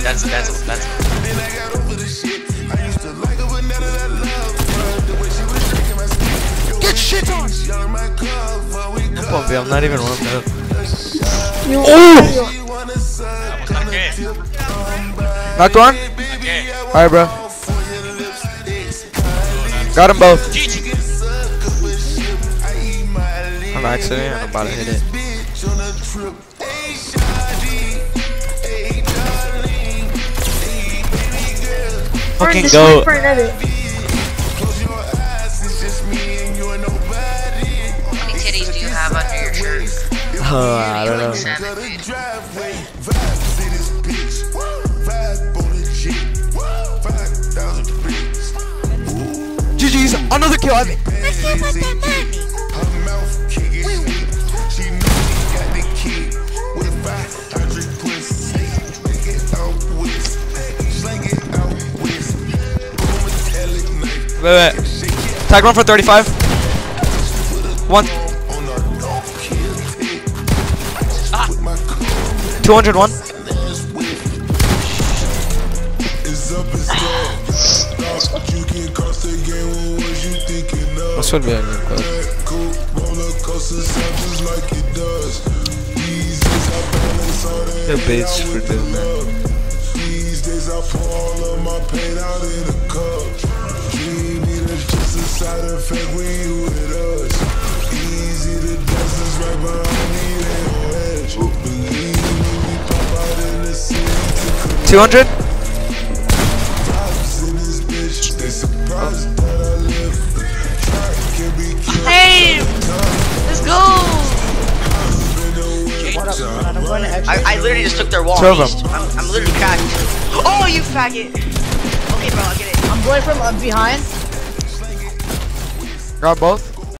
Benzo, Benzo, Benzo. Then I got over the shit. I used to like her, but now that I love her, the way she was shaking my skin. Get shit on! She on my cover, we Pump I'm not even warmed up. You Oh! She wanna suck was not on the good. tip on by. Knocked one? Okay. Alright, bro. All for your lipsticks. Got them both. GG. Suck up a ship. I eat my lean. I'm accident. I'm about to hit it. Vibe on the Jeep, 5,000 bricks. GG's. Another kill. I think. Wait, wait. Tag one for 35. One. on a don't kill it. Put my car 201. is up and stuck. You can cross the game. What was you thinking of? This would be a. Cool roller coaster sound just side effect when you with us. Easy to dance is right behind me, they on edge. Believe me, we pop out in the city to 200. collapse in this bitch. They surprised that I live. Track can be killed. Hey, let's go. I'm going. I, I literally just took their wall. Two of them. I'm, I'm literally cracked. Oh, you faggot. Okay, bro, I'll get it. I'm going from uh, behind. Got both.